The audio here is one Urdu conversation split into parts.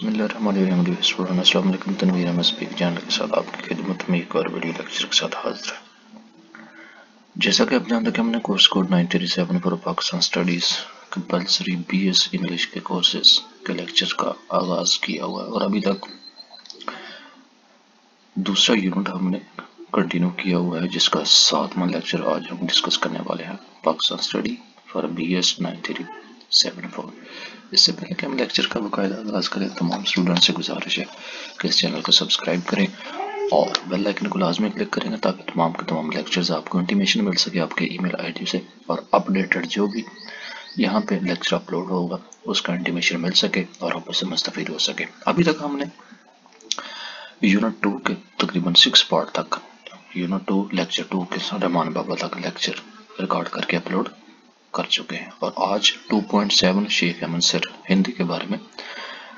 بسم اللہ الرحمن الرحیم السلام علیکم تنویر احمد سپیک چینل کے ساتھ آپ کی خدمت میں ایک اور ویڈیو لیکچر کے ساتھ حاضر ہے جیسا کہ آپ جانتے کہ ہم نے کورس کوڈ 937 پر Pakistan studies compulsory B S English کے کورسز کے لیکچر کا آغاز کیا ہوا ہے اور ابھی تک دوسرا یونٹ ہم نے کنٹینیو کیا ہوا ہے جس کا ساتواں لیکچر آج ہم ڈسکس کرنے والے ہیں. Pakistan study for B S 937 seven four اس سے پہلے کہ ہم لیکچر کا باقاعدہ آغاز کریں، تمام اسٹوڈنٹ سے گزارش ہے کہ اس چینل کو سبسکرائب کریں اور بیل آئکن کو لازمی کلک کریں گے تاکہ تمام کے تمام لیکچرز آپ کو انٹیمیشن مل سکے آپ کے ای میل آئی ڈی سے اور اپڈیٹڈ جو بھی یہاں پہ لیکچر اپلوڈ ہوگا، اس کا انٹیمیشن مل سکے اور آپ اسے مستفید ہو سکے۔ ابھی تک ہم نے یونٹ ٹو کے تقریباً سکس پارٹ تک یونٹ ٹو لیکچر ٹو کے رحمان بابا تک لیکچر ریکارڈ کر کے اپلوڈ کر چکے ہیں۔ اور آج 2.7 شیخ احمد سر ہندی کے بارے میں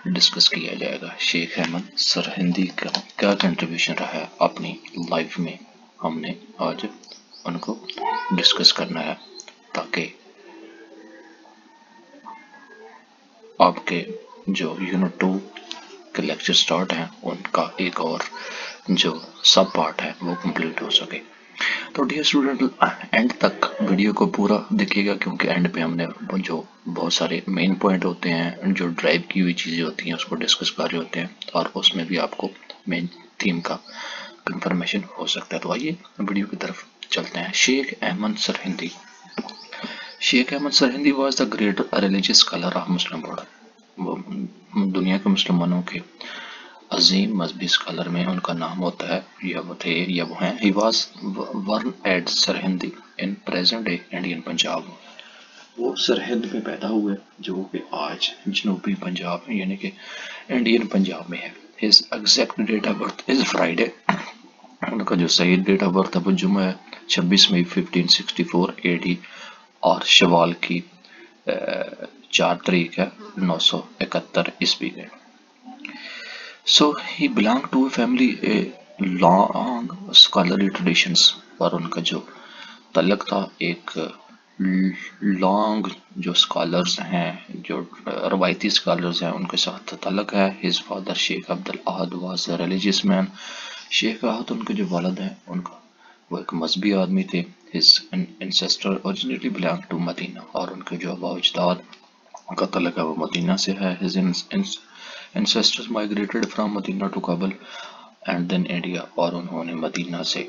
ڈسکس کیا جائے گا۔ شیخ احمد سر ہندی کا کیا کنٹریبیوشن رہا ہے اپنی لائف میں؟ ہم نے آج ان کو ڈسکس کرنا ہے تاکہ آپ کے جو یونٹ ٹو کے لیکچر سٹارٹ ہیں، ان کا ایک اور جو سب پارٹ ہے وہ کمپلیٹ ہو سکے۔ تو ڈیئر اسٹوڈنٹ اینڈ تک ویڈیو کو پورا دیکھیے گا کیونکہ اینڈ پہ ہم نے جو بہت سارے مین پوائنٹ ہوتے ہیں، جو ڈرائیو کی ہوئی چیزیں ہوتی ہیں، اس کو ڈسکس کر رہے ہوتے ہیں اور اس میں بھی آپ کو مین تھیم کا کنفرمیشن ہو سکتا ہے۔ تو آئیے ویڈیو کی طرف چلتے ہیں۔ Sheikh Ahmad Sirhindi. Sheikh Ahmad Sirhindi was the great religious scholar of Muslim world وہ دنیا کے مسلمانوں کے عظیم مذہبی اسکالر میں ان کا نام ہوتا ہے، یا وہ تھے یا وہ ہیں۔ He was born at Sirhindi in present day Indian Punjab وہ سرہند میں پیدا ہوئے، جو کہ آج جنوبی پنجاب میں یعنی کہ انڈین پنجاب میں ہے۔ His exact date of birth is Friday. ان کا جو صحیح ڈیٹ آف برتھ ہے، وہ جمعہ ہے، چھبیس مئی fifteen sixty four A D اور شوال کی چار تاریخ ہے، نو سو اکہتر عیسوی کے So he belonged to a family a long scholarly traditions اور ان کا جو تعلق تھا ایک لانگ جو سکالرز ہیں جو روایتی سکالرز ہیں ان کے ساتھ تعلق ہے his father Sheikh Abdul Ahad was a religious شیخ احد ان کے جو والد ہیں ان کا وہ ایک مذہبی آدمی تھے. His ancestor originally belonged to مدینہ اور ان کے جو ابا اجداد کا تعلق ہے وہ مدینہ سے ہے. His ancestors migrated from Medina to Kabul and then India اور انہوں نے مدینہ سے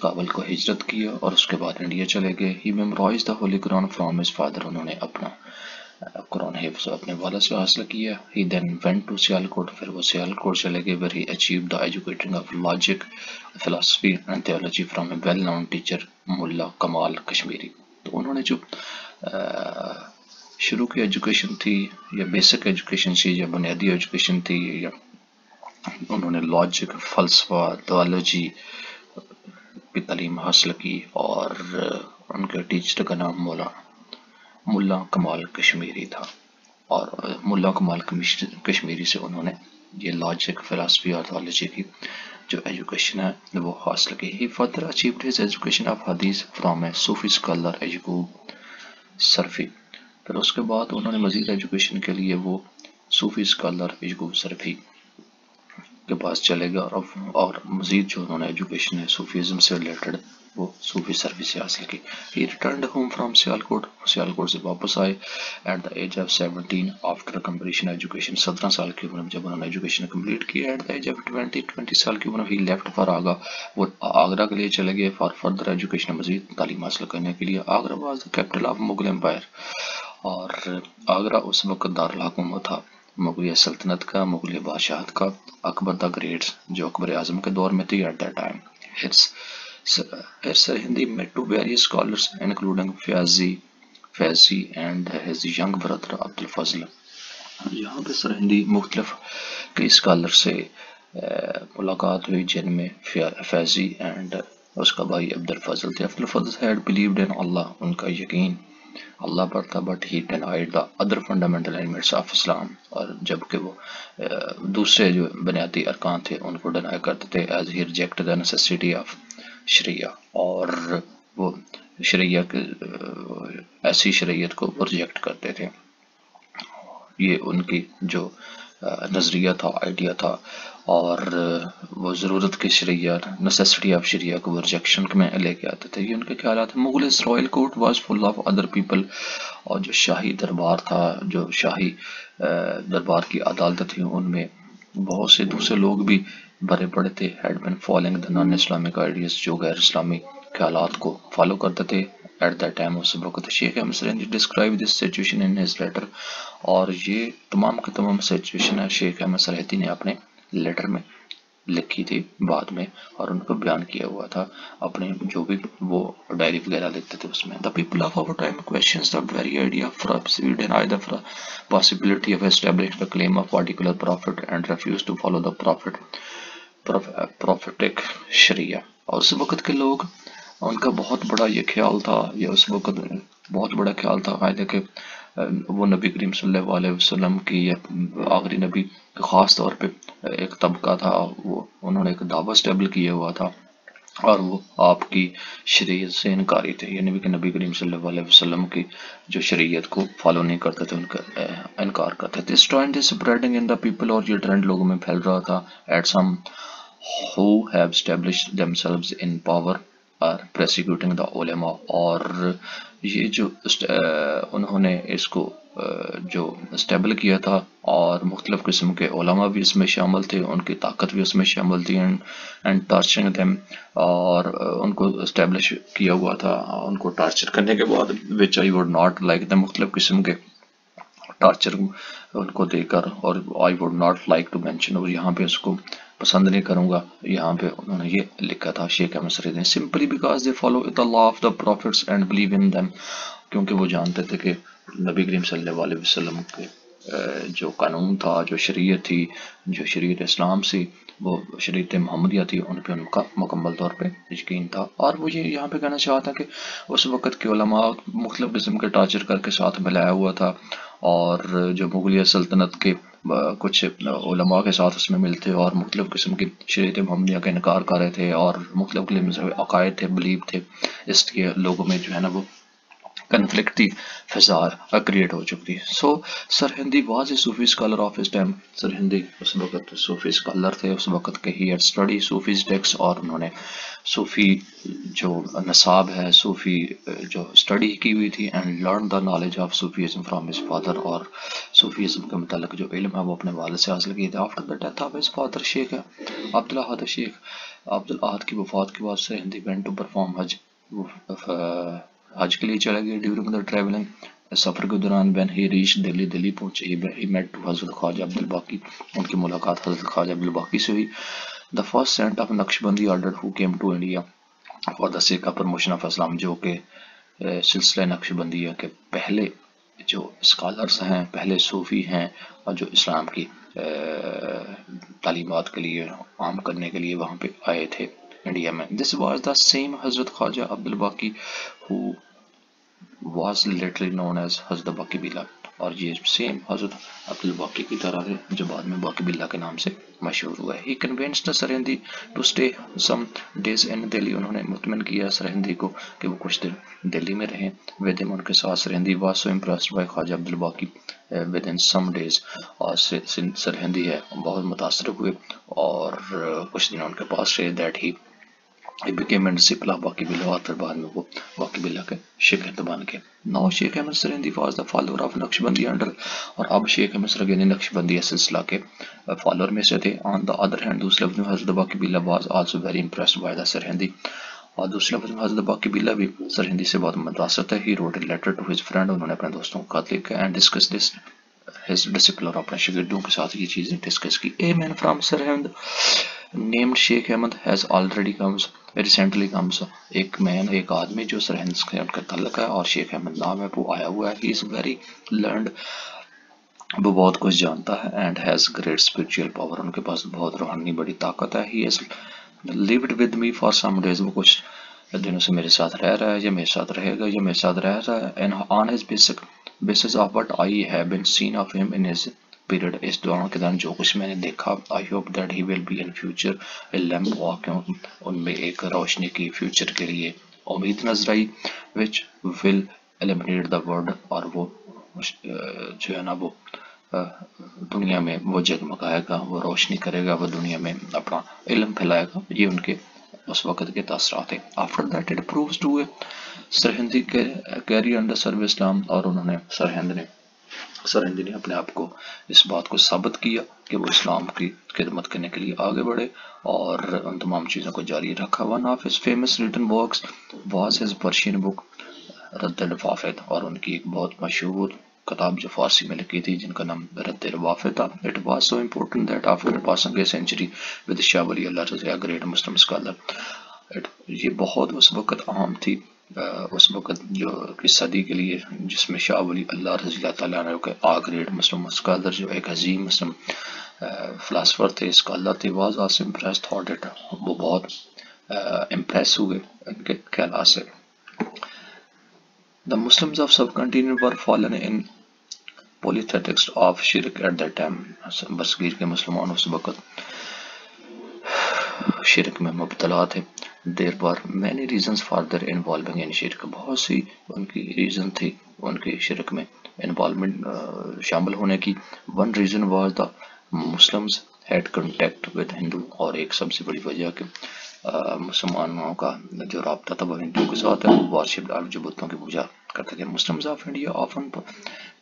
کابل کو ہجرت کیا اور اس کے بعد انڈیا چلے گئے۔ He memorised the holy Quran from his father انہوں نے اپنا قرآن حفظ اپنے والا سے حاصل کیا۔ ہی دین وینٹ ٹو سیال کوٹ پھر وہ سیال کوٹ چلے گئے۔ کمال کشمیری تو انہوں نے جو شروع کی ایجوکیشن تھی یا بیسک ایجوکیشن تھی یا بنیادی ایجوکیشن تھی یا انہوں نے لاجک فلسفہ تھیولوجی کی تعلیم حاصل کی اور ان کے ٹیچر کا نام مولا ملا کمال کشمیری تھا اور ملا کمال کشمیری سے انہوں نے یہ لاجک فلسفی اور تھیولوجی کی جو ایجوکیشن ہے، وہ حاصل کی۔ He further achieved his education of hadith from a Sufi scholar Yaqub Sarfi پھر اس کے بعد انہوں نے مزید ایجوکیشن کے لیے وہ صوفی اسکالر ایجگوب سرفی کے پاس چلے گا اور مزید جو انہوں نے ایجوکیشن ہے صوفیزم سے ریلیٹڈ وہ صوفی سروس سے حاصل کی۔ He returned home from Sialkot Sialkot سے واپس آئے at the age of seventeen after completion education سترہ سال کی عمر میں جب انہوں نے ایجوکیشن کمپلیٹ کی at the age of twenty twenty سال کی عمر ہی لیفٹ فار آگا وہ آگرہ کے لیے چلے گئے فار فردر ایجوکیشن مزید تعلیم حاصل کرنے کے لیے Agra was the capital of Mughal empire اور آگرہ اس وقت دارالحکومت تھا۔ مغلیہ سلطنت کا مغلیہ بادشاہت کا اکبر دا گریٹس، جو اکبر اعظم کے دور میں تھی at the time Sirhindi met to various scholars including فیاضی Faizi and his young brother عبد الفضل یہاں پہ سرہندی مختلف کئی اسکالر سے ملاقات ہوئی جن میں فیضی اینڈ اس کا بھائی عبد الفضل تھے۔ عبد الفضل had believed in اللہ ان کا یقین۔ اللہ پر تھا but he denied the other fundamental elements of Islam اور جبکہ وہ دوسرے جو بنیادی ارکان تھے، ان کو ڈینائی کرتے تھے as he reject the necessity of Shariah. اور وہ شریعہ کے ایسی شریعت کو ریجیکٹ کرتے تھے۔ یہ ان کی جو نظریہ تھا آئیڈیا تھا اور وہ ضرورت کے شریعہ نسیسٹی آف شریعہ کو ریجیکشن میں لے کے آتے تھے، یہ ان کے خیالات Mughal royal court was full of other people اور جو شاہی دربار تھا، جو شاہی دربار کی عدالت تھی ان میں بہت سے دوسرے لوگ بھی بڑے بڑے تھے۔ Had been following the non Islamic ideas جو غیر اسلامی خیالات کو فالو کرتے تھے۔ ایٹ دا ٹائم اس وقت Sheikh Ahmad Sirhindi describe this situation in his letter اور یہ تمام کے تمام سچویشن ہے شیخ احمد سرحتی نے اپنے لیٹر میں لکھی تھی بعد میں اور ان کو بیان کیا ہوا تھا۔ اپنے جو بھی وہ ڈائری وغیرہ لکھتے تھے، اس میں the people of our time questions the very idea Farah deny the فرا possibility of establishing the claim of particular prophet and refuse to follow the prophet uh, prophetic sharia. اور اس وقت کے لوگ، ان کا بہت بڑا یہ خیال تھا، یا اس وقت بہت بڑا خیال تھا قاعدہ کہ وہ نبی کریم صلی اللہ علیہ وسلم کی آخری نبی خاص طور پہ ایک طبقہ تھا، وہ انہوں نے ایک دعوت اسٹیبل کیا ہوا تھا اور وہ آپ کی شریعت سے انکاری تھے۔ یعنی کہ نبی کریم صلی اللہ علیہ وسلم کی جو شریعت کو فالو نہیں کرتے تھے، ان کا انکار کرتے تھے۔ اس trend is spreading in the people اور یہ ٹرینڈ لوگوں میں پھیل رہا تھا۔ At some who have established themselves in power are prosecuting the علماء اور یہ جو انہوں نے اس کو جو اسٹیبل کیا تھا اور مختلف قسم کے علماء بھی اس میں شامل تھے، ان کی طاقت بھی اس میں شامل تھی اینڈ ٹارچرنگ دیم اور ان کو اسٹیبلش کیا ہوا تھا، ان کو ٹارچر کرنے کے بعد which I would not like them مختلف قسم کے ٹارچر ان کو دے کر اور I would not like to mention اور یہاں پہ اس کو پسند نہیں کروں گا۔ یہاں پہ انہوں نے یہ لکھا تھا، شیخ احمد سرید نے simply because they follow the law of the prophets and believe in them کیونکہ وہ جانتے تھے کہ نبی کریم صلی اللہ علیہ وسلم کے جو قانون تھا، جو شریعت تھی، جو شریعت اسلام سی، وہ شریعت محمدیہ تھی، ان پہ ان کا مکمل طور پہ یقین تھا۔ اور وہ یہ یہاں پہ کہنا چاہتا کہ اس وقت کے علماء مختلف قسم کے ٹارچر کر کے ساتھ ملایا ہوا تھا۔ اور جو مغلیہ سلطنت کے کچھ علماء کے ساتھ اس میں ملتے اور مختلف قسم کی شریعت محمدیہ کا انکار کر رہے تھے اور مختلف عقائد تھے بلیو تھے، اس کے لوگوں میں جو ہے نا وہ کنفلکٹ تھی فضا کریٹ ہو چکی تھی so Sirhindi was a Sufi scholar of his time Sirhindi اس وقت صوفی اسکالر تھے اس وقت کے he had study Sufis texts اور انہوں نے صوفی جو نصاب ہے صوفی جو اسٹڈی کی ہوئی تھی and learn the knowledge of Sufism from his father اور صوفیزم کے متعلق جو علم ہے وہ اپنے والد سے حاصل کیے تھے after the death of his father Sheikh Abdul Ahad Sheikh Abdul Ahad کی وفات کے بعد Sirhindi went to perform Hajj حج کے لیے چلا گیا ڈیورنگ دا ٹریولنگ سفر کے دوران بین ہی ریچ دلی دلی پہنچے ہی میٹ ٹو حضرت خواجہ عبد الباقی ان کی ملاقات حضرت خواجہ عبد الباقی سے ہوئی۔ The first saint of Naqshbandi order he came to India for the sake of promotion of Islam جو کہ سلسلہ نقش بندی کے پہلے جو اسکالرس ہیں، پہلے صوفی ہیں اور جو اسلام کی تعلیمات کے لیے، عام کرنے کے لیے وہاں پہ آئے تھے۔ انڈیا میں۔ This was the same Hazrat Khwaja Abd Albaqi he was literally known as Hazrat Baqi Billah اور یہ سیم حضرت عبد الباقی کی طرح ہے جو بعد میں باقی بلا کے نام سے مشہور ہوا ہے۔ He convince the Sirhindi to stay some days ان دہلی انہوں نے مطمئن کیا سرہندی کو کہ وہ کچھ دن دہلی میں رہیں۔ ودم ان کے ساتھ Sirhindi was so impressed by Khwaja Abdul al-Baqi with in some days اور سرہندی ہے، بہت متاثر ہوئے۔ اور uh, کچھ دن ان کے پاس رہے that he became a disciple of باقی بلا اور پھر بعد میں وہ باقی بلا کے شیخ بن کے now Sheikh Ahmad Sirhindi was the follower of Naqshbandi under اور اب شیخ احمد سرگینی نقش بندی سلسلہ کے فالوور میں سے تھے. آن دا ادر ہینڈ دوسرے لفظ میں حضرت Baqi Billah was also very impressed by the Sirhindi اور دوسرے لفظ میں حضرت باقی بلا بھی سرہندی سے بہت متاثر تھا he wrote a letter to his friend انہوں نے اپنے دوستوں کو خط لکھا and discuss this his disciple اور اپنے شاگردوں کے ساتھ یہ چیزیں ڈسکس کی. A man from Sirhind named Sheikh Ahmad has already comes recently comes ایک مین ایک آدمی جو سرہند سے کا تعلق ہے اور شیخ احمد نام ہے، وہ آیا ہوا ہے۔ ہی از ویری لرنڈ وہ بہت کچھ جانتا ہے and has great spiritual power ان کے پاس بہت روحانی بڑی طاقت ہے۔ He has lived with me for some days وہ کچھ دنوں سے میرے ساتھ رہ رہا ہے، یا میرے ساتھ رہے گا، یا میرے ساتھ رہ رہا ہے۔ And on his basic basis of what I have been seen of him in his period اس دوران کے دوران جو کچھ میں نے دیکھا I hope that he will be in future a lamp walk ان میں ایک روشنی کی فیوچر کے لیے امید نظر آئی وچ ول ایلیمنیٹ دا ورڈ اور وہ، جو ہے نا وہ دنیا میں وہ جگمگائے گا، وہ روشنی کرے گا، وہ دنیا میں اپنا علم پھیلائے گا۔ یہ ان کے اس وقت کے تاثرات ہیں۔ After that it proves to a Sirhindi carry under service Islam اور انہوں نے سرہند نے سرہندی نے اپنے آپ کو اس بات کو ثابت کیا کہ وہ اسلام کی خدمت کرنے کے لیے آگے بڑھے اور ان تمام چیزوں کو جاری رکھا۔ One of his famous written works was his Persian book Radd al-Wafid اور ان کی ایک بہت مشہور کتاب جو فارسی میں لکھی تھی، جن کا نام رد الوافد تھا it was so important that after passing a century with Shah Wali Ullah رضی گریٹ مسلم اسکالر یہ بہت اس وقت عام تھی۔ اس وقت جو کی صدی کے لیے جس میں شاہ ولی اللہ رضی اللہ تعالیٰ عنہ کے آ گریٹ مسلم اسکالر جو ایک عظیم مسلم فلاسفر تھے اسکالر تھے was as impress thought it وہ بہت امپریس ہوئے ان کے خیالات سے۔ The Muslims of subcontinent were fallen in polytheists of shirk at that time بسگیر کے مسلمان اس وقت شرک میں مبتلا تھے۔ There were many reasons for their involving in شرک، بہت سی ان کی ریزن تھی ان کے شرک میں انوالومنٹ شامل ہونے کی۔ One reason was the Muslims had contact with Hindu اور ایک سب سے بڑی وجہ کہ مسلمانوں کا جو رابطہ تھا وہ ہندو کے ساتھ ہے۔ وارشپ جو بتوں کی پوجا کرتے تھے۔ Muslims of India often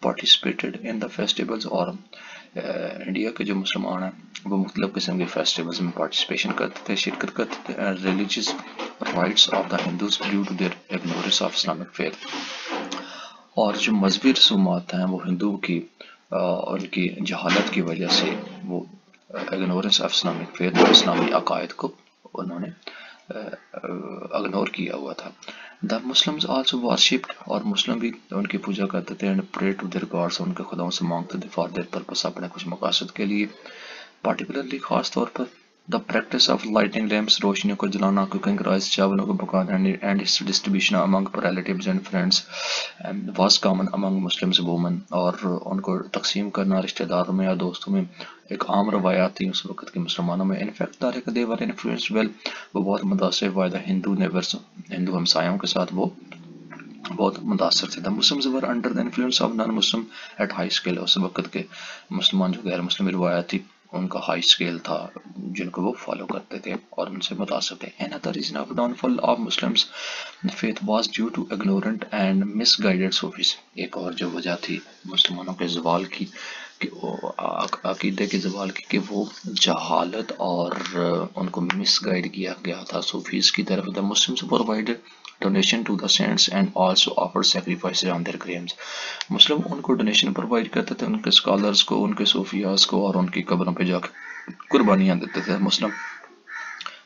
participated in the festivals اور انڈیا کے جو مسلمان ہیں، وہ مختلف قسم کے فیسٹیولز میں پارٹیسپیشن کرتے تھے، شرکت کرتے تھے religious rites of the Hindus due to their ignorance of Islamic faith اور جو مذہبی رسومات ہیں، وہ ہندو کی اور ان کی جہالت کی وجہ سے وہ اگنورنس آف اسلامک فیتھ اور اسلامی عقائد کو انہوں نے اگنور کیا ہوا تھا۔ دا مسلمز آلسو وارشپ اور مسلم بھی ان کی پوجا کرتے تھے۔ And pray to there gods ان کے خداؤں سے مانگتے تھے۔ فار دیر پرپس اپنے کچھ مقاصد کے لیے۔ پارٹیکولرلی خاص طور پر the practice of lighting lamps روشنیوں کو جلانا کوکنگ رائس چاولوں کو پکانا and its distribution among relatives and friends was common among Muslims women اور ان کو تقسیم کرنا رشتہ داروں میں یا دوستوں میں ایک عام روایات تھی اس وقت کے مسلمانوں میں انفیکٹ تاریخ دیور انفلوئنس ویل وہ بہت متاثر وائدہ ہندو نیورس ہندو ہمسایوں کے ساتھ وہ بہت متاثر تھے the Muslims were under the influence of non Muslim at high scale اس وقت کے مسلمان جو غیر مسلم روایات تھی ان کا ہائی اسکیل تھا، جن کو وہ فالو کرتے تھے اور ان سے متاثر تھے۔ Another reason of downfall of Muslims faith was due to ignorant and misguided Sufis ایک اور جو وجہ تھی مسلمانوں کے زوال کی کہ وہ عقیدے کے زوال کی کہ وہ جہالت اور ان کو مس گائیڈ کیا گیا تھا۔ صوفیز کی طرف the Muslims provide donation to the saints and also offer sacrifice on their crimes مسلم ان کو ڈونیشن پرووائڈ کرتے تھے، ان کے اسکالرس کو، ان کے صوفیاز کو اور ان کی قبروں پہ جا کے قربانیاں دیتے تھے۔ Muslim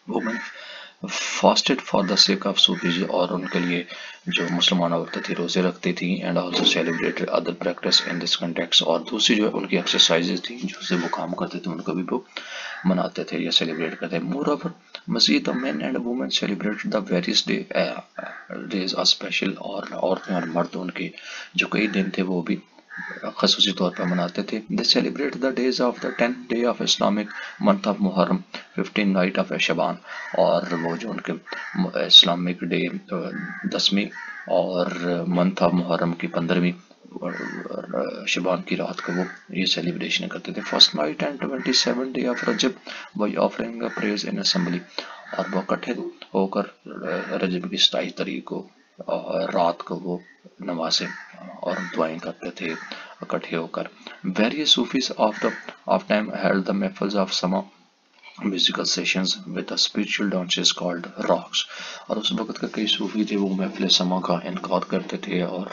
women fasted for the sake of Sufis اور ان کے لیے جو مسلمان عورتیں تھیں، روزے رکھتی تھیں and also celebrate other practice in this contexts اور دوسری جو ہے ان کی ایکسرسائزز تھیں، جو سے وہ کام کرتے تھے، ان کو بھی وہ مناتے تھے یا سیلیبریٹ کرتے تھے. مور اوور مزید men and women celebrate the various day days are special اور عورتیں اور مرد ان کے جو کئی دن تھے وہ بھی خصوصی طور پر مناتے تھے۔ They celebrate the days of the ten day of Islamic month of Muharram fifteen night of Shaban اور وہ جو ان کے اسلامک ڈے دسویں اور منتھ آف محرم کی پندرہویں شبان کی رات کو وہ یہ سیلیبریشن کرتے تھے۔ First night and twenty seven day of Rajab by offering prayers in assembly اور وہ اکٹھے ہو کر رجب کی ستائیس تاریخ کو رات کو وہ نمازیں اور دعائیں کرتے تھے اکٹھے ہو کر۔ Various Sufis of the of time held the mahfils of sama musical sessions with spiritual dances called raqs اور اس وقت کا کئی صوفی تھے، وہ محفل سما کا انکار کرتے تھے اور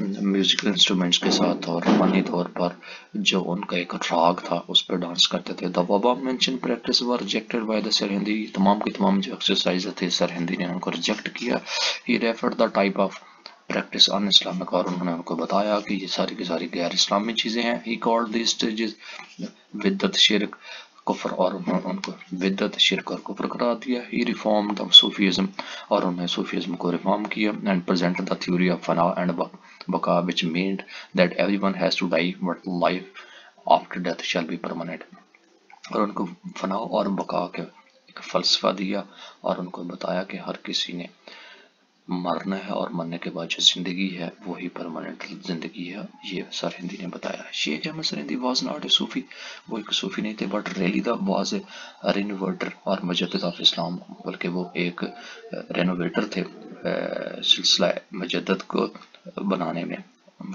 میوزیکل انسٹرومنٹس کے ساتھ اور فنی طور پر جو ان کا ایک راگ تھا، اس پہ ڈانس کرتے تھے۔ The above mention practice were rejected by the Sirhindi تمام کی تمام جو ایکسرسائز تھے سر ہندی نے ان کو ریجیکٹ کیا۔ He referred the type of practice in Islamic اور انہوں نے ان کو بتایا کہ یہ ساری کی ساری غیر اسلامی چیزیں ہیں۔ ہی کالڈ دی اسٹیجز ودت شرک کفر اور انہوں نے ان کو بدت شرک اور کفر قرار دیا۔ ہی ریفارم دا صوفیزم اور انہوں نے صوفیزم کو ریفارم کیا and present the theory of fana and baqa which meant that every one has to die but life after death shall be permanent اور ان کو فنا اور بقا کے ایک فلسفہ دیا اور ان کو بتایا کہ ہر کسی نے مرنا ہے اور مرنے کے بعد جو زندگی ہے، وہی پرماننٹ زندگی ہے۔ یہ سر ہندی نے بتایا Sheikh Ahmad Sirhindi was not a Sufi وہ ایک صوفی نہیں تھے but really the was a renovator اور مجدد آف اسلام بلکہ وہ ایک رینوویٹر تھے سلسلہ مجدد کو بنانے میں۔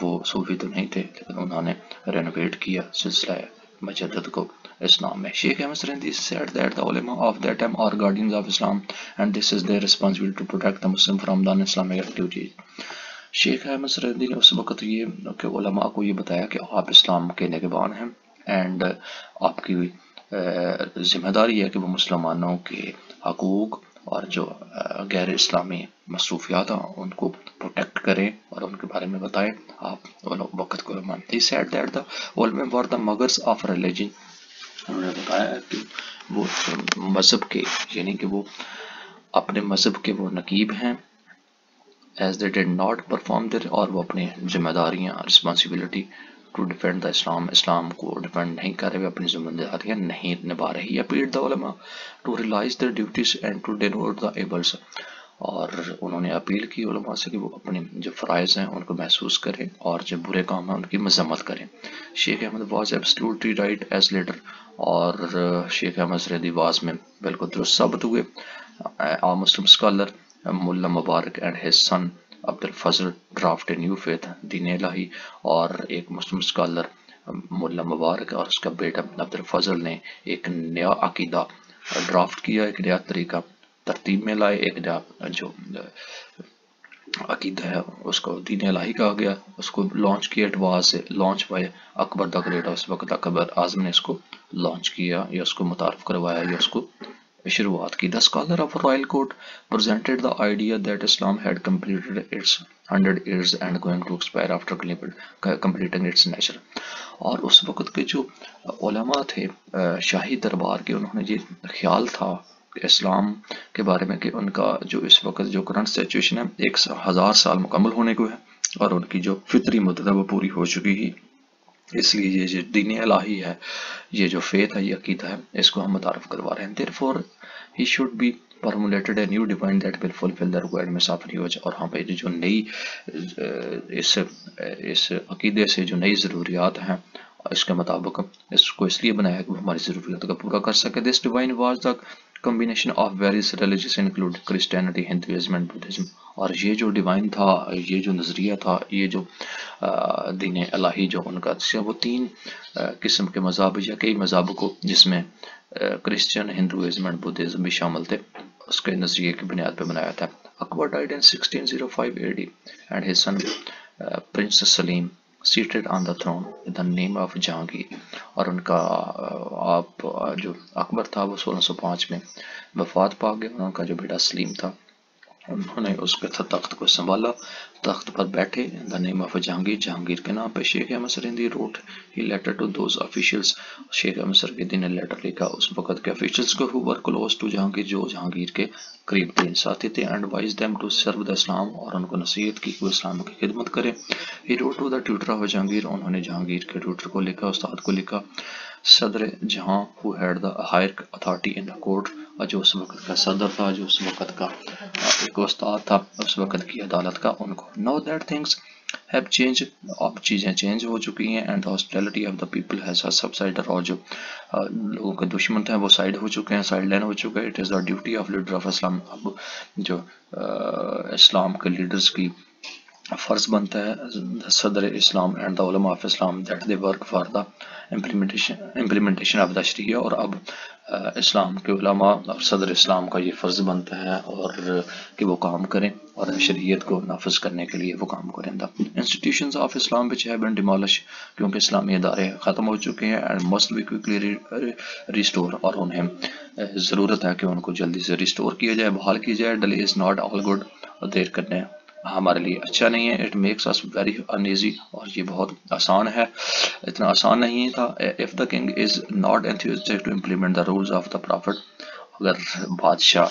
وہ صوفی تو نہیں تھے، لیکن انہوں نے رینوویٹ کیا، سلسلہ مجدد کو اسلام میں۔ شیخ Ahmad سرندی said that the ulama of that time are guardians of Islam and this is their responsibility to protect the Muslim from the Islamic activities شیخ احمد سرندی نے اس وقت یہ کہ علماء کو یہ بتایا کہ آپ اسلام کے نگبان ہیں اینڈ آپ کی ذمہ داری ہے کہ وہ مسلمانوں کے حقوق اور جو غیر اسلامی مصروفیات ہیں، ان کو پروٹیکٹ کریں اور ان کے بارے میں بتائیں۔ آپ وقت کو مانتے said that the ulama for the مگرس of religion. انہوں نے بتایا کہ وہ مذہب کے یعنی کہ وہ اپنے مذہب کے وہ نقیب ہیں۔ As they did not perform their اور وہ اپنی ذمہ داریاں responsibility to defend the Islam اسلام کو ڈیفینڈ نہیں کر رہے، اپنی ذمہ داریاں نہیں نبھا رہی۔ یا paid the ulama to realise the duties and to denote the ایبلس اور انہوں نے اپیل کی علماء سے کہ وہ اپنے جو فرائض ہیں ان کو محسوس کریں اور جو برے کام ہیں ان کی مذمت کریں۔ Sheikh Ahmad was absolutely right as leader اور شیخ احمد سردی واز میں بالکل درست ثابت ہوئے۔ آ مسلم اسکالر ملا مبارک and his sun Abdul al Fazl draft new faith دین الہی اور ایک مسلم اسکالر ملا مبارک اور اس کا بیٹا عبد الفضل نے ایک نیا عقیدہ ڈرافٹ کیا، ایک نیا طریقہ ترتیب میں لائے، ایک نیا جو عقیدہ ہے، اس کو دین الہی کہا گیا، اس کو لانچ کیا اٹوا سے launch by Akbar the great, اس وقت اکبر اعظم نے اس کو لانچ کیا یا اس کو متعارف کروایا یا اس کو شروعات کی۔ The scholar of royal court presented the idea that Islam had completed its hundred years and going to expire after completing its nature اور اس وقت کے جو علماء تھے شاہی دربار کے، انہوں نے یہ خیال تھا اسلام کے بارے میں کہ ان کا جو اس وقت جو کرنٹ سچویشن ہے، ایک ہزار سال مکمل ہونے کو ہے اور ان کی جو فطری مدت ہے وہ پوری ہو چکی ہی اس لیے یہ جو دین الہی ہے، یہ جو فیت ہے، یہ عقیدہ ہے، اس کو ہم متعارف کروا رہے ہیں۔ Therefore he should be formulated a new divine that will fulfill the requirements of new age اور ہاں پہ جو نئی، اس اس عقیدے سے جو نئی ضروریات ہیں، اس کے مطابق اس کو اس لیے بنایا کہ وہ ہماری ضروریات کا پورا کر سکے۔ This divine was the combination of various religious include Christianity Hinduism and Buddhism اور یہ جو ڈیوائن تھا، یہ جو نظریہ تھا، یہ جو دین الہی جو ان کا وہ تین قسم کے مذہب یا کئی مذہب کو، جس میں کرسچن ہندوازم اینڈ بدھزم بھی شامل تھے۔ اس کے نظریے کی بنیاد پہ بنایا تھا۔ Akbar died in 1605 A D and his son prince Salim seated on the throne with the name of Jahangir اور ان کا آپ جو اکبر تھا، وہ سولہ سو پانچ میں وفات پا گئے ان کا جو بیٹا سلیم تھا، انہوں نے اس کے تخت کو سنبھالا۔ تخت پر بیٹھے the name of Jahangir Jahangir کے نام پہ Sheikh Ahmad Sirhindi wrote he letter to those officials Sheikh Ahmad Sirhindi نے لیٹر لکھا، اس وقت کے آفیشیلز کو who were close to Jahangir, جو جہانگیر کے قریب ترین ساتھی تھے and wise them to serve the Islam اور ان کو نصیحت کی کہ وہ اسلام کی خدمت کرے he wrote to the tutor of Jahangir, انہوں نے جہانگیر کے ٹیوٹر کو لکھا، استاد کو لکھا۔ Sadr Jahan who had the higher authority in the court اور جو اس وقت کا صدر تھا، جو اس وقت کا ایک استاد تھا، اس وقت کی عدالت کا، ان کو۔ Now that things have change اب چیزیں چینج ہو چکی ہیں and hospitality of the people has subsided اور جو لوگوں کے دشمن تھے، وہ سائڈ ہو چکے ہیں سائڈ لائن ہو چکے ہیں۔ It is the duty of leader of Islam اب جو اسلام کے لیڈرز کی فرض بنتا ہے، صدر Islam and the ulema of Islam that they work for the implementation of the sharia اور اب اسلام کے علماء اور صدر اسلام کا یہ فرض بنتا ہے اور کہ وہ کام کریں اور شریعت کو نافذ کرنے کے لیے وہ کام کریں۔ The institutions of Islam which have been demolish کیونکہ اسلامی ادارے ختم ہو چکے ہیں and must be quickly restore اور انہیں ضرورت ہے کہ ان کو جلدی سے ریسٹور کیا جائے، بحال کی جائے۔ Delay is not all good دیر کرنے ہمارے لیے اچھا نہیں ہے۔ It makes us very uneasy اور یہ بہت آسان ہے۔ اتنا آسان نہیں تھا۔ If the king is not enthusiastic to implement the rules of the prophet اگر بادشاہ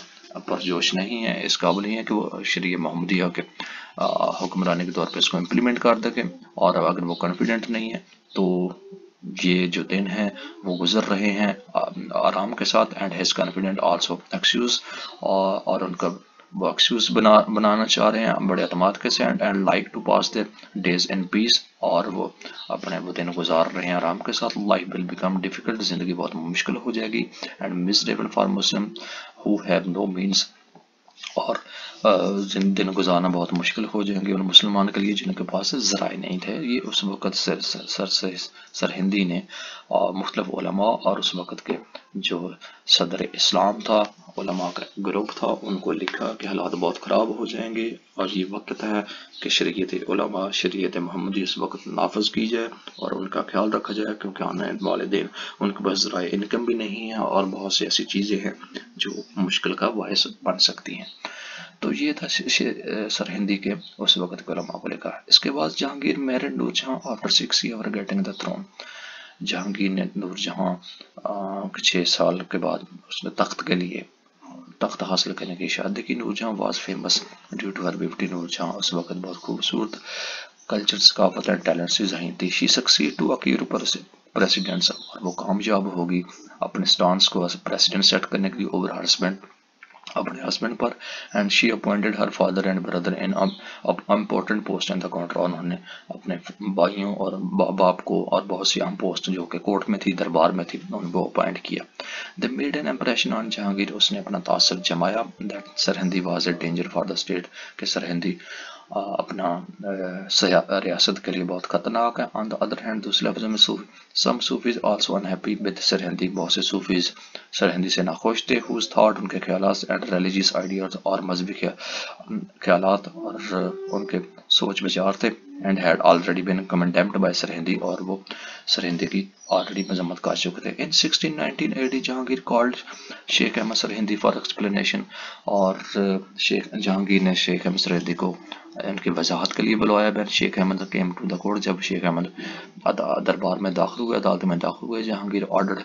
پرجوش نہیں ہے، اس قابل نہیں ہے کہ وہ شریع محمدیہ کے حکمرانی کے طور پہ اس کو امپلیمنٹ کر دے۔ اور اگر وہ کانفیڈنٹ نہیں ہے، تو یہ جو دن ہیں، وہ گزر رہے ہیں آرام کے ساتھ۔ And his confident also excuse اور ان کا وہ بنا، بنانا چاہ رہے ہیں. بڑے اعتماد کے ساتھ and like to pass their days in peace اور وہ اپنے وہ دن گزار رہے ہیں. آرام کے ساتھ لائف ول بیکم ڈیفیکلٹ زندگی بہت مشکل ہو جائے گی. And miserable for Muslim who have no means اور دن گزارنا بہت مشکل ہو جائیں گے اور مسلمان کے لیے جن کے پاس ذرائع نہیں تھے، یہ اس وقت سر سر سرہندی نے اور مختلف علماء اور اس وقت کے جو صدر اسلام تھا، علماء کا گروپ تھا، ان کو لکھا کہ حالات بہت خراب ہو جائیں گے اور یہ وقت ہے کہ شریعت علماء، شریعت محمدی اس وقت نافذ کی جائے اور ان کا خیال رکھا جائے کیونکہ آنے والے دن ان کے پاس ذرائع انکم بھی نہیں ہے اور بہت سی ایسی چیزیں ہیں جو مشکل کا باعث بن سکتی ہیں۔ تو یہ تھا سرہندی کے اس وقت کے علماء کو لکھا اس کے بعد Jahangir married Nur Jahan after six year getting the throne. Jahangir نے نور جہاں چھ سال کے بعد اس نے تخت کے لیے، تخت حاصل کرنے کی شادی کی Nur Jahan was famous due to her beauty Nur Jahan اس وقت بہت خوبصورت کلچر ثقافت اینڈ ٹیلنٹ سے ذہین تھی۔ She succeed to acquire precedents اور وہ کامیاب ہوگی۔ اپنے سٹانس کو پریسیڈنٹ سیٹ کرنے کے لیے اوور ہرسبینڈ اپنے husband per and she appointed her father and brother in important post in the country انہوں نے اپنے بھائیوں اور باپ کو اور بہت سی اہم پوسٹ جو کہ کورٹ میں تھی، دربار میں تھی ان کو اپوائنٹ کیا۔ The made an impression on Jahangir اس نے اپنا تاثر جمایا. That Sirhindi was a danger for the state کہ سرہندی اپنا ریاست کے لیے بہت خطرناک ہے آن دا ادر ہینڈ دوسرے لفظ میں صوفی some Sufis also unhappy with Sirhindi بہت سے صوفیز سرہندی سے ناخوش تھے۔ ہوز تھاٹ ان کے خیالات اینڈ ریلیجیس آئیڈیاز اور مذہبی خیالات اور ان کے سوچ بچار تھے۔ And had already been condemned by Sirhindi اور وہ سرہندی کی آلریڈی مذمت کر چکے تھے ان سکسٹین نائنٹین ایڈی Jahangir called Sheikh Ahmad Sirhindi for explanation اور uh, شیخ جہانگیر نے شیخ احمد سرہندی کو ان کی وضاحت کے لیے بلوایا بین Sheikh Ahmad came to the court جب شیخ احمد دربار میں داخل ہوئے، عدالت میں داخل ہوئے، Jahangir order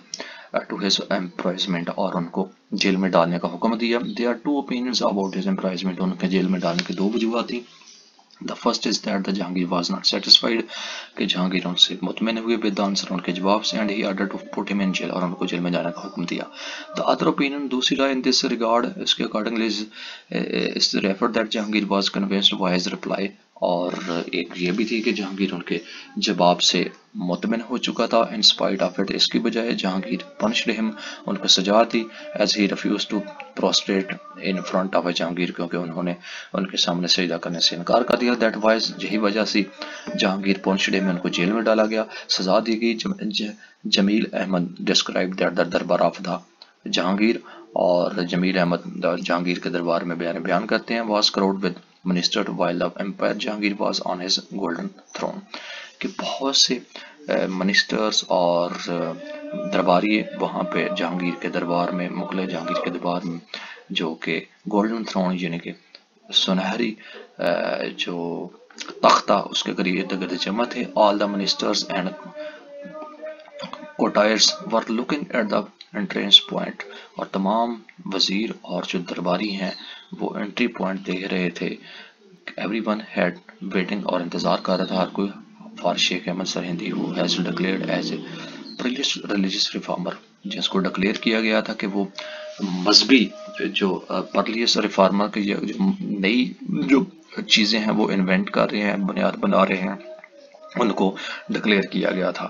to his imprisonment اور ان کو جیل میں ڈالنے کا حکم دیا۔ There are two opinions about his imprisonment ان کے جیل میں ڈالنے کی دو وجوہات تھیں۔ The first is that the Jahangir was not satisfied کہ جہانگیر ان سے مطمئن ہوئے بے آنسر ان کے جواب سے and he order to put him in jail اور ان کو جیل میں جانے کا حکم دیا۔ دا ادر اوپینین دوسری رائے ان دس ریگارڈ اس کے accordingly as refer that Jahangir was convinced by his reply اور ایک یہ بھی تھی کہ جہانگیر ان کے جواب سے مطمئن ہو چکا تھا ان سپائٹ آف اٹ اس کی بجائے جہانگیر پنش رحم ان کو سجا دی as he refuse to prostrate in front of Jahangir, کیونکہ انہوں نے ان کے سامنے سجدہ کرنے سے انکار کر دیا۔ دیٹ وائز یہی وجہ سے جہانگیر پنش رحم ان کو جیل میں ڈالا گیا، سزا دی گئی۔ Jamil Ahmad describe that there, darbar of دا جہانگیر اور جمیل احمد جہانگیر کے دربار میں بیان بیان کرتے ہیں۔ Was crowd with minister while of emperor Jahangir was on his golden throne کہ بہت سے منسٹرز اور درباری وہاں پہ جہانگیر کے دربار میں مغل جہانگیر کے دربار میں جو کہ گولڈن تھرون یعنی کہ سنہری جو تختہ اس کے قریب ارد جمع تھے all the ministers and courtiers were looking at the entrance point اور تمام وزیر اور جو درباری ہیں، وہ انٹری پوائنٹ دیکھ رہے تھے۔ ایوری ون ہیڈ ویٹنگ اور انتظار کر رہا تھا۔ ہر کوئی for Sheikh Ahmad Sirhindi who has declared as a religious reformer جس کو ڈکلیئر کیا گیا تھا کہ وہ مذہبی جو پرلیس ریفارمر کی جو نئی جو چیزیں ہیں، وہ انوینٹ کر رہے ہیں، بنیاد بنا رہے ہیں۔ ان کو ڈکلیئر کیا گیا تھا۔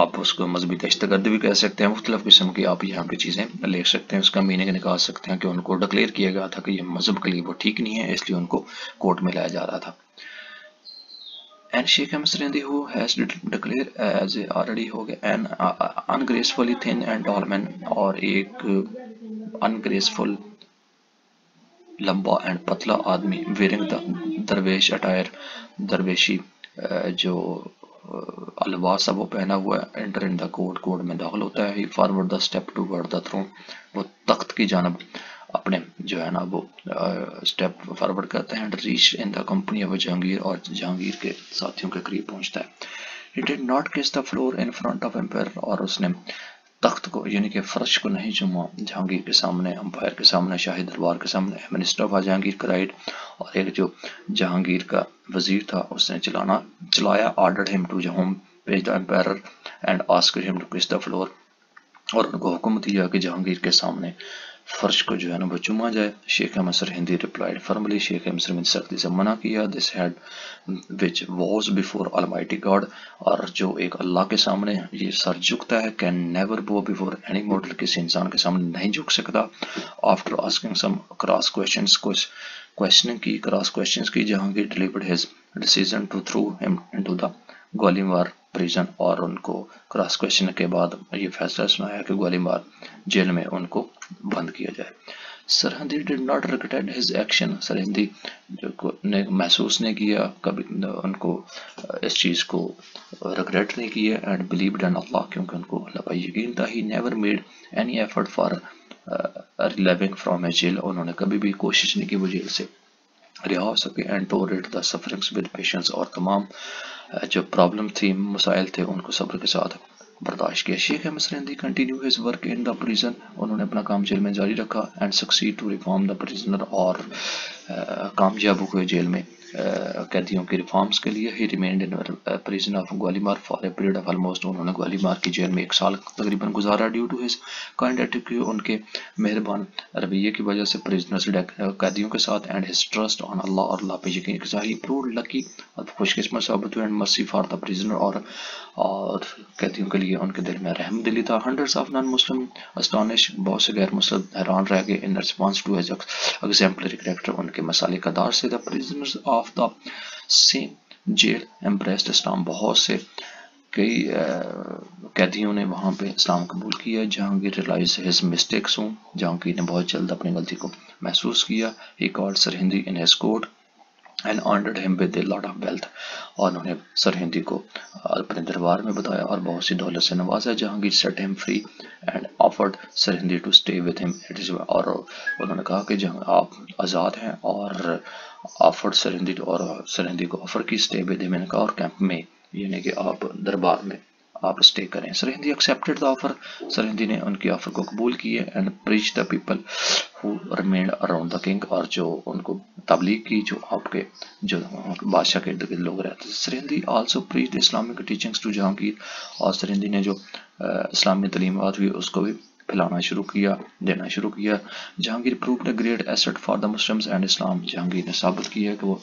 آپ اس کو مذہبی دہشت گرد بھی کہہ سکتے ہیں، مختلف قسم کی آپ یہاں پہ چیزیں لے سکتے ہیں، اس کا میننگ نکال سکتے ہیں کہ ان کو ڈکلیئر کیا گیا تھا کہ یہ مذہب کے لیے وہ ٹھیک نہیں ہے، اس لیے ان کو کورٹ میں لایا جا رہا تھا۔ And Sheikh Ahmad Sirhindi who has declare as a already ہو گیا این انگریسفلی تھن اینڈ ٹال اور ایک انگریسفل لمبا اینڈ پتلا آدمی ویئرنگ دا درویش اٹائر درویشی۔ جو الواس ہے، وہ پہنا ہوا ہے۔ Enter in the court court میں داخل ہوتا ہے۔ He forward the step toward the throne وہ تخت کی جانب اپنے جو ہے نا، وہ سٹیپ فارورڈ کرتا ہے ہیں۔ Reach in the company of Jahangir اور جہانگیر کے ساتھیوں کے قریب پہنچتا ہے۔ He did not kiss the floor in front of emperor اور اس نے تخت کو یعنی کہ فرش کو نہیں چوما جہانگیر کے سامنے، امپائر کے سامنے، شاہی دربار کے سامنے منسٹر آف جہانگیر کرائیڈ اور ایک جو جہانگیر کا وزیر تھا، اس نے چلانا، چلایا order him to homage the emperor and asked him to kiss the floor اور ان کو حکم دیا کہ جہانگیر کے سامنے فرش کو جو ہے نا وہ چما جائے۔ Shaikh Ahmad Sirhindi replied firmly Shaikh Ahmad سر سختی سے منع کیا۔ This head which was before almighty God اور جو ایک اللہ کے سامنے یہ سر جھکتا ہے can never bow before any mortal کسی انسان کے سامنے نہیں جھک سکتا۔ After asking some cross questions کچھ کوشچننگ کی کراس کوشچنس کی، جہاں کی his decision to throw him into the Gwalior prison اور ان کو کراس کوشچن کے بعد یہ فیصلہ سنایا کہ گولی مار جیل میں ان کو بند کیا جائے۔ Sirhindi did not regret his action Sirhindi نے محسوس نہیں کیا، کبھی ان کو اس چیز کو ریگریٹ نہیں کیا اینڈ بلیوڈ ان اللہ کیونکہ ان کو اللہ پر یقین تھا۔ He never made any effort for relieving from a jail انہوں نے کبھی بھی کوشش نہیں کی وہ جیل سے۔ رہا ہو سکے and tolerate the sufferings with patience اور تمام جو پرابلم تھی، مسائل تھے، ان کو صبر کے ساتھ برداشت کیا۔ Shaikh Ahmad Sirhindi continue his work in the prison انہوں نے اپنا کام جیل میں جاری رکھا and succeed to reform the prisoner اور کامیاب ہوئے جیل میں۔ قیدیوں کی ریفارمز کے لیے he remained in prison of Gwalior for a period of almost انہوں نے گوالی مار کی جیل میں ایک سال تقریباً گزارا due to his kind attitude ان کے مہربان رویے کی وجہ سے پریزنرز قیدیوں کے ساتھ and his trust on Allah اور اللہ پہ یقین کے ظاہری پروڈ لکی اور خوش قسمت ثابت ہوئے and mercy for the prisoner اور اور قیدیوں کے لیے ان کے دل میں رحم دلی تھا۔ Hundreds of non Muslim astonished بہت سے غیر مسلم حیران رہ گئے in response to his exemplary character ان کے مسالے کا دار سے the prisoners of the same jail embraced Islam بہت سے کئی قیدیوں نے وہاں پہ اسلام قبول کیا جہانگیر ریلائز ہز مسٹیکس ہوں جہانگیر نے بہت جلد اپنی غلطی کو محسوس کیا۔ He called Sirhindi in his court and honoured him with a lot of wealth اور انہوں نے سر ہندی کو اپنے دربار میں بتایا اور بہت سی دولت سے نوازا Jahangir set him free and offered Sirhindi to stay with him اور انہوں نے کہا کہ جہاں آپ آزاد ہیں اور آفرڈ سرہندی اور سرہندی کو آفر کی اسٹے ود ہم کا اور کیمپ میں یعنی کہ آپ دربار میں آپ اسٹے کریں۔ Sirhindi accepted the offer Sirhindi نے ان کی آفر کو قبول کیے and preach the people who remained around the king اور جو ان کو تبلیغ کی، جو آپ کے، جو بادشاہ کے ارد لوگ رہتے تھے۔ Sirhindi also preach Islamic teachings to Jahangir اور سرہندی نے جو اسلامی تعلیمات ہوئی، اس کو بھی پھیلانا شروع کیا، دینا شروع کیا۔ Jahangir proved a great asset for the Muslims and Islam. Jahangir نے ثابت کیا کہ وہ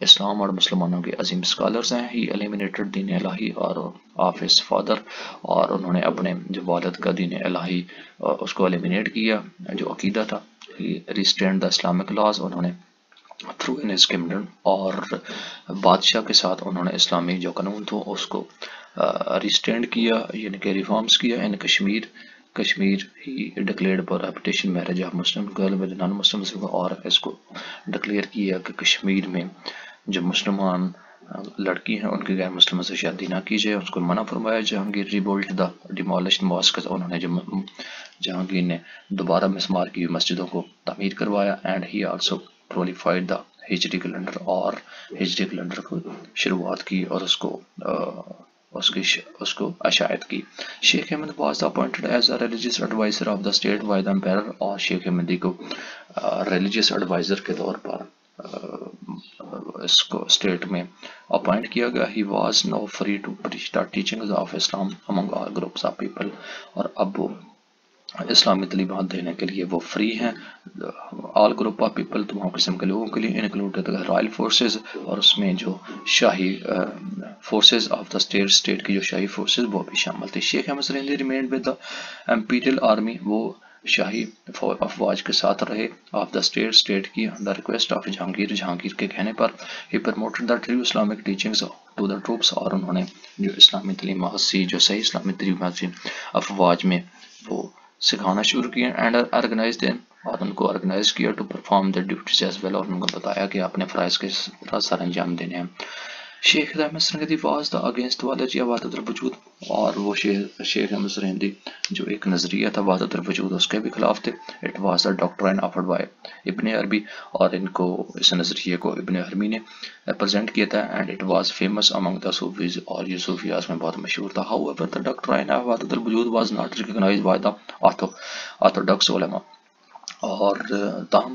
اسلام اور مسلمانوں کے عظیم اسکالرز ہیں۔ ہی ایلیمینیٹڈ دین الہی اور آف ہز فادر۔ اور انہوں نے اپنے جو والد کا دین الہی اس کو ایلیمینیٹ کیا، جو عقیدہ تھا۔ ہی ریسٹینڈ دا اسلامک لاز۔ انہوں نے تھرو ان ہز کمڈن اور بادشاہ کے ساتھ انہوں نے اسلامی جو قانون تھا، اس کو ریسٹینڈ کیا یعنی کہ ریفارمز کیا in Kashmir. Kashmir he declared prohibition marriage of Muslim girl with non Muslim اور اس کو ڈکلیئر کیا کہ کشمیر میں جو مسلمان لڑکی ہیں، ان کے غیر مسلم سے شادی نہ کی جائے اس کو منع فرمایا جہانگیر ریبولٹ دا ڈیمالشن ماسکس انہوں نے جہانگیر نے دوبارہ مسمار کی مسجدوں کو تعمیر کروایا۔ اینڈ ہی آلسو پرولیفائڈ دا ہجری کیلنڈر اور ہجری کیلنڈر کو شروعات کی اور اس کو اس کی اس کو اشاعت کی۔ Sheikh Ahmad was appointed as a religious advisor of the state by the emperor اور شیخ احمدی کو ریلیجیس ایڈوائزر کے طور پر اس کو اسٹیٹ میں اپوائنٹ کیا گیا۔ He was now free to preach the teachings of Islam among all groups of people اور اب وہ اسلامی تعلیمات دینے کے لیے وہ فری ہیں۔ آل گروپ آف پیپل تمام قسم کے لوگوں کے لیے انکلوڈ رائل فورسز اور اس میں جو شاہی forces of the state state کی جو شاہی فورسز وہ بھی شامل تھے۔ Sheikh Ahmad Sirhindi remained with the imperial army وہ شاہی افواج کے ساتھ رہے۔ آف دا اسٹیٹ اسٹیٹ کی the request of Jahangir Jahangir کے کہنے پر he promoted the true Islamic teachings to the troops اور انہوں نے جو اسلامی تعلیمات سی، جو صحیح اسلامی تعلیمات افواج میں وہ سکھانا شروع کیا اینڈ آرگنائز دین اور ان کو آرگنائز کیا to perform the duties as well اور ان کو بتایا کہ اپنے فرائض کے سر انجام دینے ہیں۔ شیخ احمد سنگتی واز دا اگینسٹ والد یا وادت الوجود اور وہ شیخ احمد سرہندی جو ایک نظریہ تھا وحدت الوجود اس کے بھی خلاف تھے۔ It was the doctrine offered by Ibn Arabi اور ان کو، اس نظریے کو ابن عربی نے پریزنٹ کیا تھا۔ And it was famous among the Sufis اور یہ صوفیاز میں بہت مشہور تھا۔ However the doctrine of وحدت الوجود was not recognise by the orthodox ulema. اور تاہم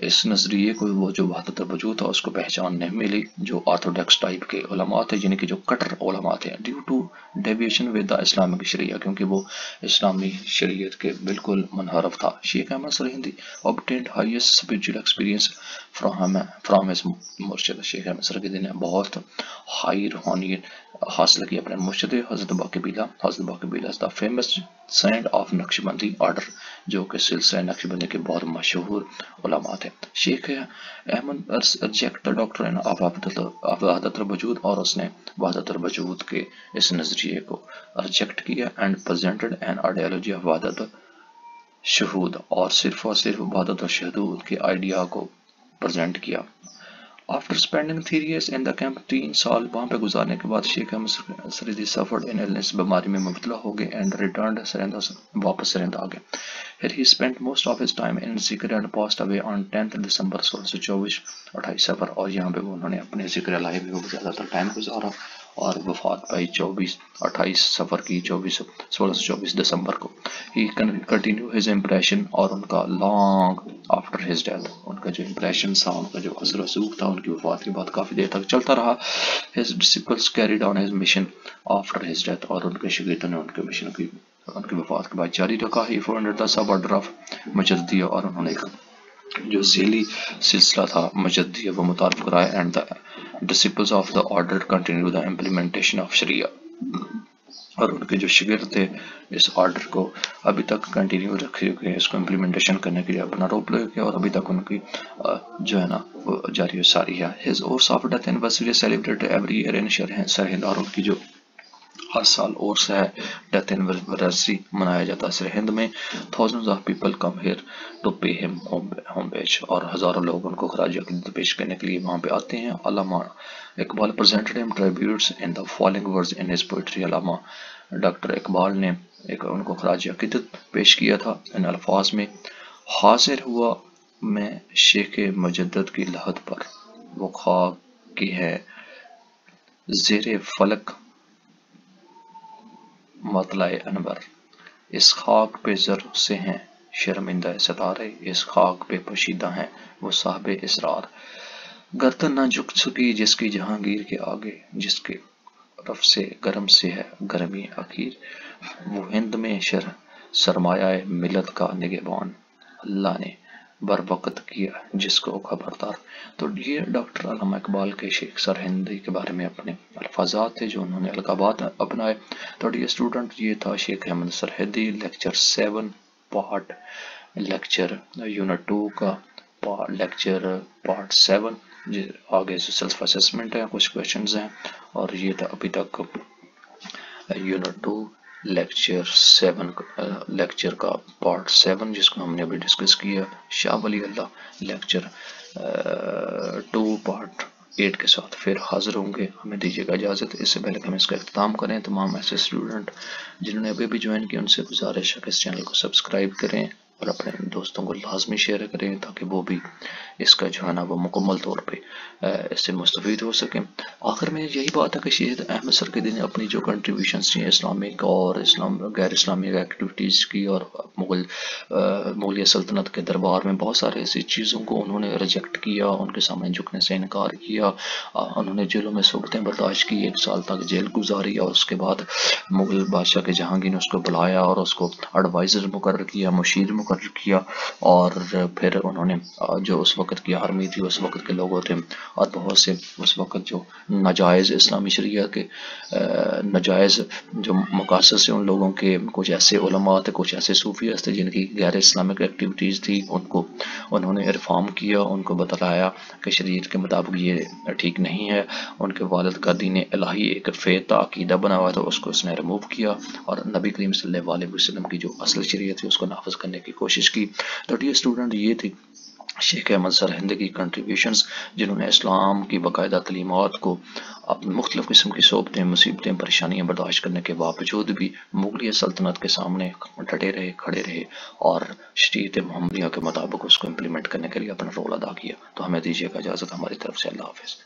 اس نظریے کو وہ جو وحدت وجود تھا اس کو پہچان نہیں ملی جو آرتھوڈیکس ٹائپ کے علماء تھے یعنی جن کی جو کٹر علماء تھے due to deviation with the Islamic sharia کیونکہ وہ اسلامی شریعت کے بالکل منحرف تھا۔ Sheikh Ahmad Sirhindi obtained highest spiritual experience from, from his مرشد شیخ احمد سرہندی نے بہت ہائی روحانیت حاصل کی اپنے مرشد حضرت Baqi Billah, Hazrat Baqi Billah the famous saint of Naqshbandi order جو کہ سلسلہ نقش بندی کے بہت مشہور علماء تھے۔ Sheikh Ahmad reject doctor of وحدت الوجود اور اس نے وحدت الوجود کے اس نظریے کو ریجیکٹ کیا and presented an ideology of وحدت شہود اور صرف اور صرف وحدت الشہود کے آئیڈیا کو پریزنٹ کیا۔ After spending three years in the camp تین سال وہاں پہ گزارنے کے بعد شیخ احمد سریدی suffered an illness بیماری میں مبتلا ہو گئے and returned سرندہ واپس سرندہ آگئے۔ Here he spent most of his time in ذکر and passed away on 10th December 1624 28 سفر اور یہاں پہ انہوں نے اپنے ذکر لائے بھی وہ زیادہ تر ٹائم گزارا۔ اور وفات پائی چوبیس، اٹھائیس سفر کی چوبیس، سولہ سو چوبیس دسمبر کو۔ ہی کنٹینیو ہز امپریشن اور ان کا لانگ آفٹر ہز ڈیتھ ان کا جو امپریشن تھا، ان کا جو اثر و سوک تھا، ان کی وفات کے بعد کافی دیر تک چلتا رہا۔ His disciples carried on his mission after his death اور ان کے شگیتوں نے ان کے مشن کی، ان کی وفات کے بعد جاری رکھا۔ He founded the sub order of Mujaddidiya اور انہوں نے ایک جو ذیلی سلسلہ تھا مجدیہ وہ متعارف کرایا and the disciples of the order continue the implementation of Sharia. اور ان کے جو شگر تھے اس آرڈر کو ابھی تک کنٹینیو رکھے ہوئے اس کو امپلیمنٹیشن کرنے کے لیے اپنا روپ لے گیا اور ابھی تک ان کی جو ہے نا، وہ جاری و ساری ہے ہز اور soft death anniversary celebrate every year in Sirhind اور ان کی جو ہر سال اور سے ہے ڈیتھ اینیورسری منایا جاتا ہے۔ سرہند میں thousands of people come here to pay him homage اور ہزاروں لوگ ان کو خراج عقیدت پیش کرنے کے لیے وہاں پہ آتے ہیں۔ Allama Iqbal presented him tributes in the following words in his poetry Allama doctor Iqbal نے ایک ان کو خراج عقیدت پیش کیا تھا۔ ان الفاظ میں، حاضر ہوا میں شیخ مجدد کی لحد پر۔ وہ خاک کی ہے۔ زیر فلک مطلع انور۔ اس خاک پہ ضرور سے ہیں، شرمندہ ستارے اس خاک پہ پشیدہ ہیں، وہ صاحب اسرار۔ گردن نہ جھک سکی جس کی جہانگیر کے آگے، جس کے رف سے گرم سے ہے گرمی اخیر۔ وہ ہند میں شر سرمایہ ملت کا نگہبان۔ اللہ نے بروقت کیا جس کو خبردار۔ تو یہ ڈاکٹر علامہ اقبال کے شیخ سر ہندی کے بارے میں اپنے الفاظات تھے جو انہوں نے القابات اپنائے۔ تو یہ اسٹوڈنٹ یہ تھا Sheikh Ahmad Sirhindi lecture seven part lecture unit two کا لیکچر پارٹ سیون آگے سے سیلف اسسمنٹ ہے کچھ کوشچنز ہیں اور یہ تھا ابھی تک unit two lecture seven lecture کا پارٹ سیون جس کو ہم نے ابھی ڈسکس کیا، Shah Waliullah lecture two part eight کے ساتھ پھر حاضر ہوں گے۔ ہمیں دیجیے گا اجازت۔ اس سے پہلے کہ ہم اس کا اختتام کریں، تمام ایسے اسٹوڈنٹ جنہوں نے ابھی بھی جوائن کیا ان سے گزارش ہے کہ اس چینل کو سبسکرائب کریں۔ اور اپنے دوستوں کو لازمی شیئر کریں تاکہ وہ بھی اس کا جو ہے نا وہ مکمل طور پہ اس سے مستفید ہو سکیں۔ آخر میں یہی بات ہے کہ شہید احمد سرکدی نے اپنی جو کنٹریبیوشنس تھیں اسلامک اور اسلام، غیر اسلامک ایکٹیویٹیز کی اور مغل مغلیہ سلطنت کے دربار میں بہت سارے ایسی چیزوں کو انہوں نے ریجیکٹ کیا، ان کے سامنے جھکنے سے انکار کیا۔ انہوں نے جیلوں میں صورتیں برداشت کی، ایک سال تک جیل گزاری اور اس کے بعد مغل بادشاہ کے جہانگیر نے اس کو بلایا اور اس کو ایڈوائزر مقرر کیا، مشیر مقرر کیا اور پھر انہوں نے جو اس وقت کی آرمی تھی، اس وقت کے لوگوں تھے اور بہت سے اس وقت جو ناجائز اسلامی شریعہ کے ناجائز جو مقاصد سے ان لوگوں کے کچھ ایسے علماء تھے، کچھ ایسے صوفیہ تھے جن کی غیر اسلامک ایکٹیویٹیز تھی، ان کو انہوں نے ارفام کیا، ان کو بتلایا کہ شریعت کے مطابق یہ ٹھیک نہیں ہے، ان کے والد کا دین الہی ایک فیتا عقیدہ بنا ہوا تھا، اس کو اس نے ریموو کیا اور نبی کریم صلی اللہ علیہ وسلم کی جو اصل شریعت تھی، اس کو نافذ کرنے کی کوشش کی۔ اور یہ اسٹوڈنٹ یہ تھی شیخ احمد سرہندے کی کنٹریبیشنز جنہوں نے اسلام کی بقاعدہ تعلیمات کو اپنے مختلف قسم کی صوبتیں مصیبتیں، پریشانیاں برداشت کرنے کے باوجود بھی مغلی سلطنت کے سامنے ڈٹے رہے، کھڑے رہے اور شریعت محمدیہ کے مطابق اس کو امپلیمنٹ کرنے کے لیے اپنا رول ادا کیا۔ تو ہمیں دیجیے کا اجازت ہماری طرف سے۔ اللہ حافظ۔